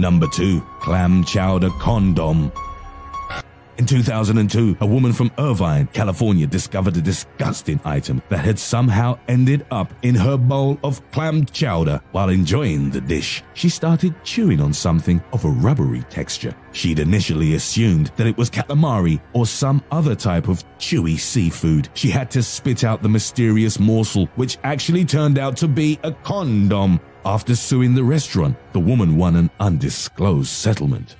Number 2. Clam chowder condom. In 2002, a woman from Irvine, California discovered a disgusting item that had somehow ended up in her bowl of clam chowder. While enjoying the dish, she started chewing on something of a rubbery texture. She'd initially assumed that it was calamari or some other type of chewy seafood. She had to spit out the mysterious morsel, which actually turned out to be a condom. After suing the restaurant, the woman won an undisclosed settlement.